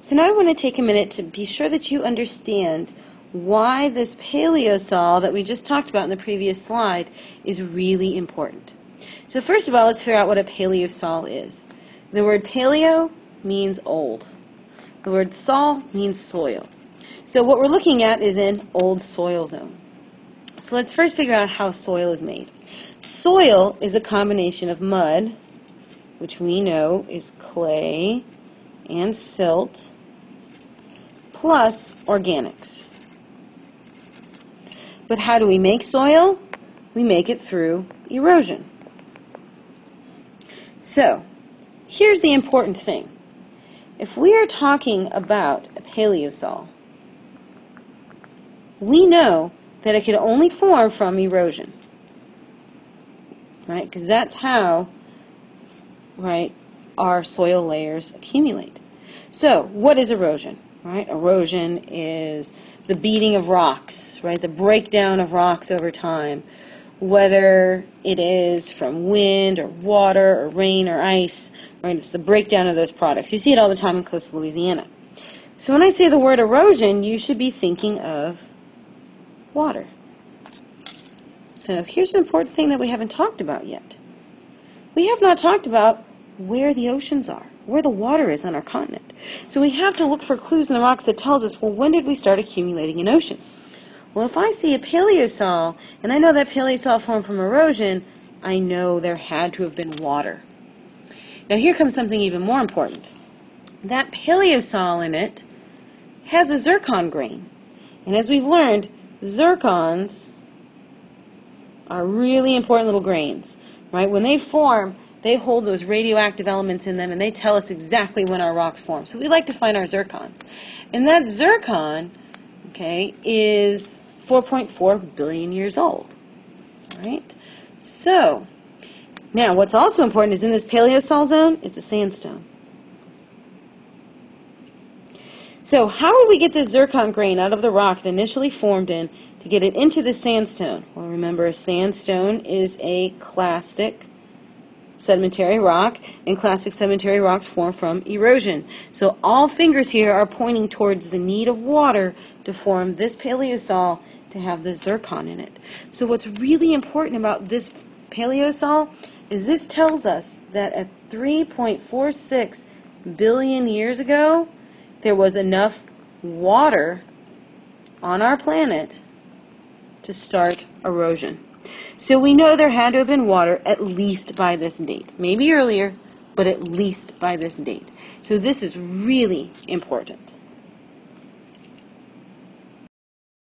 So now I want to take a minute to be sure that you understand why this paleosol that we just talked about in the previous slide is really important. So first of all, let's figure out what a paleosol is. The word paleo means old. The word sol means soil. So what we're looking at is an old soil zone. So let's first figure out how soil is made. Soil is a combination of mud, which we know is clay and silt, plus organics. But how do we make soil? We make it through erosion. So, here's the important thing. If we are talking about a paleosol, we know that it could only form from erosion. Right? Because that's how, right, our soil layers accumulate. So, what is erosion? Right? Erosion is the beating of rocks, right? The breakdown of rocks over time, whether it is from wind or water or rain or ice, right? It's the breakdown of those products. You see it all the time in coastal Louisiana. So when I say the word erosion, you should be thinking of water. So here's an important thing that we haven't talked about yet. We have not talked about where the oceans are, where the water is on our continent. So we have to look for clues in the rocks that tells us, well, when did we start accumulating an ocean? Well, if I see a paleosol, and I know that paleosol formed from erosion, I know there had to have been water. Now here comes something even more important. That paleosol in it has a zircon grain. And as we've learned, zircons are really important little grains, right? When they form, they hold those radioactive elements in them and they tell us exactly when our rocks form. So we like to find our zircons. And that zircon, okay, is 4.4 billion years old, right? So, now what's also important is in this paleosol zone, it's a sandstone. So how would we get this zircon grain out of the rock it initially formed in to get it into the sandstone? Well, remember, a sandstone is a clastic sedimentary rock, and clastic sedimentary rocks form from erosion. So all fingers here are pointing towards the need of water to form this paleosol to have the zircon in it. So what's really important about this paleosol is this tells us that at 3.46 billion years ago, there was enough water on our planet to start erosion. So we know there had to have been water at least by this date. Maybe earlier, but at least by this date. So this is really important.